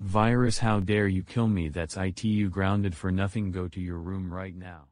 Virus how dare you kill me that's it you grounded for nothing go to your room right now.